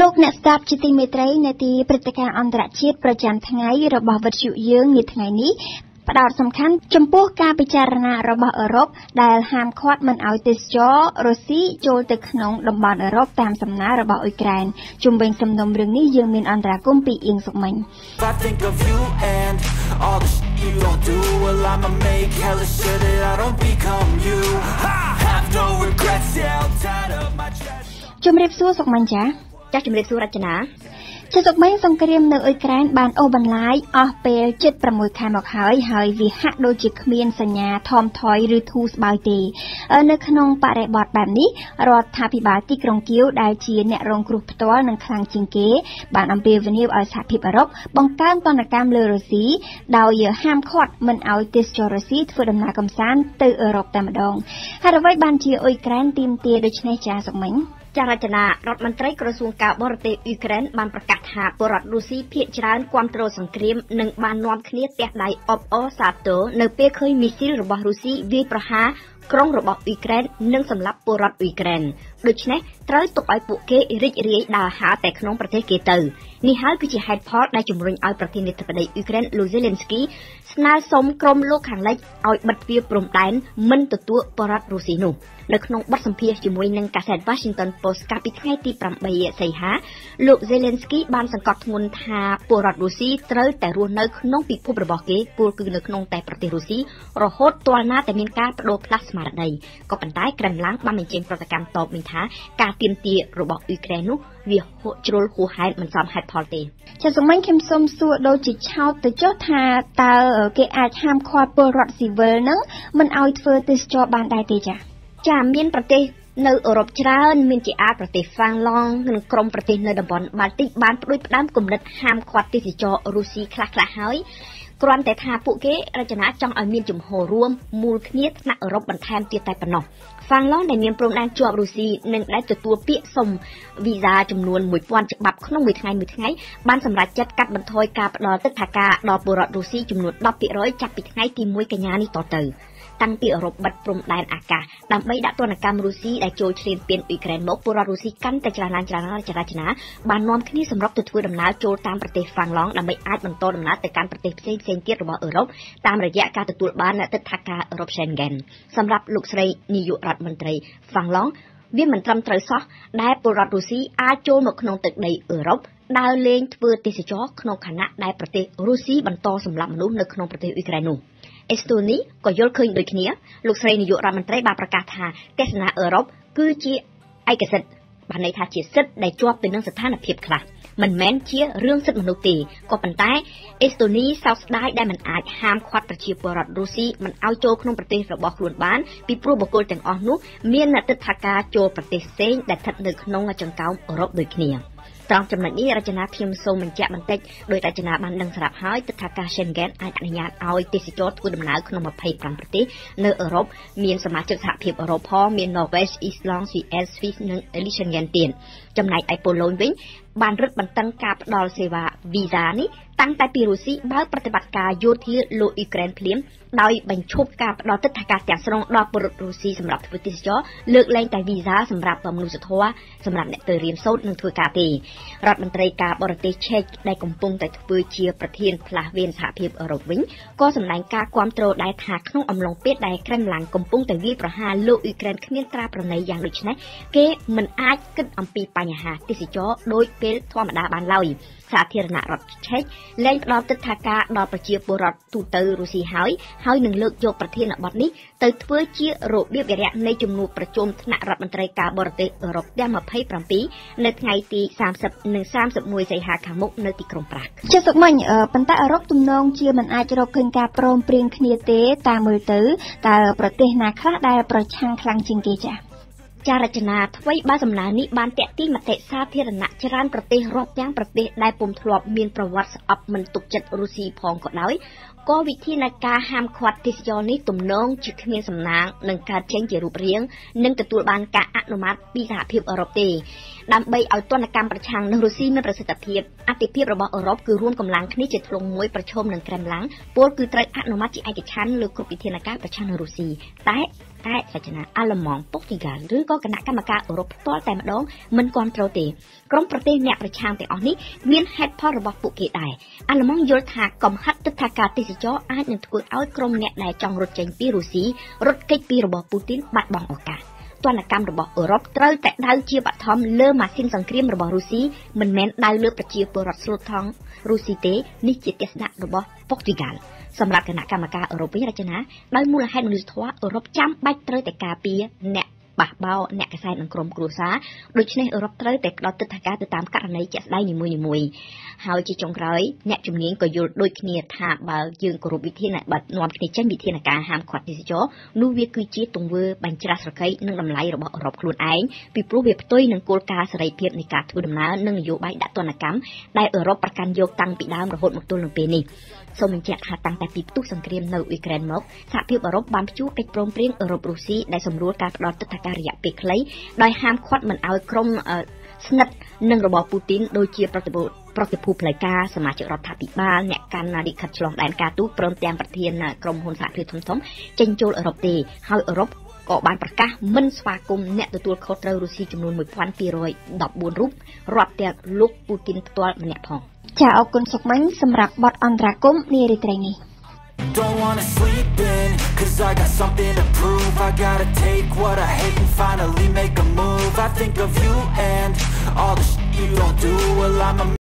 លោកអ្នកស្ដាប់ជាទីមេត្រីនាទីព្រឹត្តិការណ៍អន្តរជាតិប្រចាំថ្ងៃរបស់វិទ្យុយើងនាថ្ងៃនេះផ្ដោតសំខាន់ចំពោះការពិចារណារបស់អឺរ៉ុបដែលហាមឃាត់មិនឲ្យទេសចររុស្ស៊ីចូលទៅក្នុងតំបន់អឺរ៉ុបតាមសំណើរបស់អ៊ុយក្រែនជុំវិញសំណុំរឿងនេះយើងមានអន្តរាគមន៍ពីអៀងសុកមិញ you don't do well I'ma make hella sure that I don't become you I have no regrets yeah I'm tired of my trash ជំរាបសួរសុកមិញចា ចាស់ជំរាបសួររចនាជាសុកមិញសង្គ្រាមនៅអ៊ុយក្រែនបានអូសបន្លាយអស់ពេលជិត6ខែមកហើយហើយវាហាក់ដូចជាគ្មានសញ្ញាថមថយឬធូរស្បើយទេនៅក្នុងបរិបទបែបនេះរដ្ឋាភិបាលទីក្រុងគៀវដែលជាអ្នករងគ្រោះផ្ទាល់និងខ្លាំងជាងគេ បានអំពាវនាវឲ្យសហភាពអឺរ៉ុបបង្កើនទណ្ឌកម្មលើរុស្ស៊ីដោយហាមឃាត់មិនឲ្យទេសចររុស្ស៊ីធ្វើដំណើរកម្សាន្តទៅអឺរ៉ុបតែម្ដងហើយអ្វីបានជាអ៊ុយក្រែនទាមទារដូច្នេះចាសុកមិញ ចារចនារដ្ឋមន្ត្រីក្រសួងការបរទេសអ៊ុយក្រែនបានប្រកាសថាពលរដ្ឋរុស្ស៊ីភាគច្រើនគ្រប់គ្រងសង្គ្រាមនិងបាននាំគ្នាទះដៃអបអរសាទរនៅពេលឃើញមីស៊ីលរបស់រុស្ស៊ីវាយប្រហារ ក្រុងរបស់អ៊ុយក្រែននិងសម្លាប់ពលរដ្ឋអ៊ុយក្រែនដូច្នេះត្រូវទុកឲ្យពួកគេរីករាយដើរហើរតែក្នុងប្រទេសគេទៅនេះហើយគឺជាហេតុផលដែលជំរុញឲ្យប្រធានាធិបតីអ៊ុយក្រែនលូហ្សេលេនស្គីស្នើសុំក្រុមលោកខាងលិចឲ្យបិទទ្វារព្រំដែនមិនទទួលបរតរុស្ស៊ីនោះនៅក្នុងបទសម្ភាសន៍ជាមួយនឹងកាសែត Washington Post កាលពីថ្ងៃទី8សីហាលោក Zelensky បានសង្កត់ធ្ងន់ថាពលរដ្ឋរុស្ស៊ីត្រូវតែរស់នៅក្នុងពិភពរបស់គេពលគឺនៅក្នុងតែប្រទេសរុស្ស៊ីរហូតទាល់ណាតែមានការបដូរផ្លាស់ស្មារតីក៏ប៉ុន្តែក្រែមឡាំងបានបញ្ចេញប្រតិកម្មតបវិញថាការទៀមទារបស់អ៊ុយក្រែននោះវាហួជ្រុលហួសហេតុមិនសមហេតុផលទេចាសមិញខ្ញុំសូមសួរដូចជាឆោតទៅចុះថាតើគេអាចហាមឃាត់ពលរដ្ឋស៊ីវិលហ្នឹងមិនឲ្យធ្វើទេសចរបានដែរទេចា៎ចាមានប្រទេស នៅអឺរ៉ុបច្រើនមានជាអាចប្រទេសហ្វាំងឡង់និងក្រុមប្រទេសនៅតំបន់បាល់ទិកបានផ្ដួចផ្ដើមគំនិតហាមឃាត់ទេសចររុស្ស៊ីខ្លះៗហើយគ្រាន់តែថាពួកគេរចនាចង់ឲ្យមានជំហររួមមូលគ្នាថ្នាក់អឺរ៉ុបបន្ថែមទៀតតែប៉ុណ្ណោះហ្វាំងឡង់ដែលមានព្រំដែនជាប់រុស្ស៊ីនិងដែលទទួលពាក្យសុំវីសាចំនួន1000ច្បាប់ក្នុងមួយថ្ងៃមួយថ្ងៃបានសម្រេចចិត្តកាត់បន្ថយការផ្ដល់ទឹកថាការដល់ពលរដ្ឋរុស្ស៊ីចំនួន10%ចាប់ពីថ្ងៃទី1កញ្ញានេះតទៅ តាំងពីអឺរ៉ុបបិទព្រំដែនអាកាសដើម្បីដាក់ទណ្ឌកម្មរុស្ស៊ីដែលចូលឈ្លានពានអ៊ុយក្រែនមកពលរដ្ឋរុស្ស៊ីកាន់តែច្រើនឡើងច្រើនឡើងចរាចនាបាននាំគ្នាសម្រុកទៅធ្វើដំណើរចូលតាមប្រទេសហ្វាំងឡង់ដើម្បីអាចបន្តដំណើរទៅកាន់ប្រទេសផ្សេងផ្សេងទៀតរបស់អឺរ៉ុបតាមរយៈការទទួលបានទឹកថាការអឺរ៉ុប Schengen សម្រាប់លោកស្រីនាយករដ្ឋមន្ត្រីហ្វាំងឡង់វាមិនត្រឹមត្រូវសោះដែលពលរដ្ឋរុស្ស៊ីអាចចូលមកក្នុងទឹកដីអឺរ៉ុបដើរលេងធ្វើទេសចរក្នុងខណៈដែលប្រទេសរុស្ស៊ីបន្តសម្លាប់មនុស្សនៅក្នុងប្រទេសអ៊ុយក្រែននោះ អេស្តូនីក៏យល់ឃើញដូចគ្នាលោកស្រីនាយករដ្ឋមន្ត្រីបានប្រកាសថាទស្សនាអឺរ៉ុបគឺជាឯកសិទ្ធិបានន័យថាជាសិទ្ធិដែលជាប់ទៅនឹងស្ថានភាពខ្លះមិនមែនជារឿងសិទ្ធិមនុស្សទេក៏ប៉ុន្តែអេស្តូនីសោកស្ដាយដែលមិនអាចហាមឃាត់ប្រជាពលរដ្ឋរុស្ស៊ីមិនឲ្យចូលក្នុងប្រទេសរបស់ខ្លួនបានពីព្រោះបុគ្គលទាំងអស់នោះមានទិដ្ឋាការចូលប្រទេសផ្សេងដែលស្ថិតនៅក្នុងចង្កោមអឺរ៉ុបដូចគ្នា។ ត្រង់ចំណុចនេះរចនាខ្ញុំសូមបញ្ជាក់បន្តិចដោយរចនាបានដឹងស្រាប់ហើយទិដ្ឋាការ Schengen អាចអនុញ្ញាតឲ្យទេសចរធ្វើដំណើរក្នុង25ប្រទេសនៅអឺរ៉ុបមានសមាជិកសហភាពអឺរ៉ុបផងមាន Norway, Iceland, Sweden, Swiss និង Liechtenstein ទៀតចំណែកឯប៉ូឡូញវិញ បានរឹតបន្តឹងការផ្ដល់សេវាវីសានេះតាំងតែពីរុស្ស៊ីបើកប្រតិបត្តិការយោធាលើអ៊ុយក្រែនភ្លាមដោយបញ្ឈប់ការផ្ដល់ទិដ្ឋាការទាំងស្រុងដល់ពលរដ្ឋរុស្ស៊ីសម្រាប់ធ្វើទេសចរលើកលែងតែវីសាសម្រាប់មនុស្សធម៌សម្រាប់អ្នកទៅរៀនសូត្រនិងធ្វើការទេរដ្ឋមន្ត្រីការបរទេសឆែកដែលកំពុងតែធ្វើជាប្រធានផ្លាស់វៀនសហភាពអឺរ៉ុបវិញក៏សម្ដែងការគាំទ្រដែរថាក្នុងអំឡុងពេលដែលក្រែមឡាំងកំពុងតែវាយប្រហារលោកអ៊ុយក្រែនគ្មានត្រាប្រណីយ៉ាងដូចនេះគេមិនអាចគិតអំពីបញ្ហាទេសចរដោយពេលធម្មតាបានឡើយសាធារណរដ្ឋឆេកលែងផ្ដល់ទិដ្ឋាការដល់ប្រជាពលរដ្ឋទូទៅរុស្ស៊ីហើយហើយនឹងលើកយកប្រធានបទនេះទៅធ្វើជារបៀបវិរៈនៃជំនួបប្រជុំថ្នាក់រដ្ឋមន្ត្រីការបរទេសអឺរ៉ុបទាំង27នៅថ្ងៃទី30និង31សីហាខាងមុខនៅទីក្រុងប្រាកជាសុកមិញប៉ុន្តែអឺរ៉ុបទំនងជាមិនអាចរកឃើញការព្រមព្រៀងគ្នាទេតាមមើលទៅតើប្រទេសណាខ្លះដែលប្រឆាំងខ្លាំងជាងគេចា៎ ចារចនាថ្មីបើសំណើនេះបានតាក់ទាញមតិសាធារណៈច្រើនប្រទេសរាប់ទាំងប្រទេសដែលពុំធ្លាប់មានប្រវត្តិស្អប់មិនទុកចិត្តរុស្ស៊ីផងក៏ដោយក៏វិធានការហាមឃាត់ទេសចរនេះទំនងជាគ្មានសំណាងនឹងកើតចេញជារូបរាងនិងទទួលបានការអនុម័តពីសហភាពអឺរ៉ុបទេដើម្បីឲ្យទណ្ឌកម្មប្រឆាំងនឹងរុស្ស៊ីមានប្រសិទ្ធភាពអតិភិបរបស់អឺរ៉ុបគឺរួមកម្លាំងគ្នាជាធ្លុងមួយប្រឈមនឹងក្រែមឡាំងពលគឺត្រូវអនុម័តជាឯកច្ឆ័ន្ទលើគ្រប់វិធានការប្រឆាំងនឹងរុស្ស៊ីតែ ឯរចនាអាល្លឺម៉ង់ពុកទីហ្គាល់ឬក៏គណៈកម្មការអឺរ៉ុបផ្ទាល់តែម្ដងមិនគ្រប់គ្រងទេក្រុមប្រទេសអ្នកប្រឆាំងទាំងអស់នេះមានហេតុផលរបស់ពួកគេដែរអាល្លឺម៉ង់យល់ថាកំហិតទឹកថាការទេសចរអាចនឹងធ្វើឲ្យក្រុមអ្នកដែលចង់រត់ចេញពីរុស្ស៊ីរត់គេចពីរបបពូទីនបាត់បង់ឱកាស ទណ្ឌកម្មរបស់អឺរ៉ុបត្រូវតែដៅជាបឋមលើម៉ាស៊ីនសង្គ្រាមរបស់រុស្ស៊ីមិនមែនដៅលើប្រជាពលរដ្ឋស្លូតថងរុស្ស៊ីទេនេះជាទស្សនៈរបស់ប៉ុកទីហ្គាល់សម្រាប់គណៈកម្មការអឺរ៉ុបវិញរចនាដោយមូលហេតុមនុស្សធម៌អឺរ៉ុបចាំបាច់ត្រូវតែការពារអ្នក បះបោអ្នកកសែតនិងក្រុមគ្រួសារដូច្នេះអឺរ៉ុបត្រូវតែផ្ដល់ទិដ្ឋាការទៅតាមករណីជាក់ស្ដែងនីមួយៗហើយជាចុងក្រោយអ្នកជំនាញក៏យល់ដូចគ្នាថាបើយើងគោរពវិធានបើនាំគ្នាចេញវិធានការហាមឃាត់ទេសចរនោះវាគឺជាទង្វើបញ្ច្រាស់ស្រកីនិងតម្លៃរបស់អឺរ៉ុបខ្លួនឯងពីព្រោះវាផ្ទុយនឹងគោលការណ៍សេរីភាពនៃការធ្វើដំណើរនិងនយោបាយដាក់ទណ្ឌកម្មដែលអឺរ៉ុបប្រកាន់យកតាំងពីដើមរហូតមកទល់នឹងពេលនេះសូមបញ្ជាក់ថាតាំងតែពីផ្ទុះសង្គ្រាមនៅអ៊ុយក្រែនមកសហភាពអឺរ៉ុបបានព្យួរកិច្ចព្រមព្រៀងអឺរ៉ុបរុស្ស៊ីដែលសម្រួលការផ្ដល់ទិដ្ឋាការរយៈពេលខ្លីដោយហាមឃាត់មិនឲ្យក្រុមស្និទ្ធនឹងរបបពូទីនដូចជាប្រតិបត្តិប្រតិភូផ្លូវការសមាជិករដ្ឋាភិបាលអ្នកកាន់លិខិតឆ្លងដែនការទូតព្រមទាំងប្រធានក្រុមហ៊ុនសហគ្រាសធំធំចេញចូលអឺរ៉ុបទេហើយអឺរ៉ុបក៏បានប្រកាសមិនស្វាគមន៍អ្នកទទួលខុសត្រូវរុស្ស៊ីចំនួន1214រូបរាប់ទាំងលោកពូទីនផ្ទាល់ម្នាក់ផងចាអរគុណសុកមិញសម្រាប់បទអន្តរាគមនារីត្រីនេះ Don't wanna sleep in, cause I got something to prove. I gotta take what I hate and finally make a move. I think of you and all the shit you don't do. Well I'm a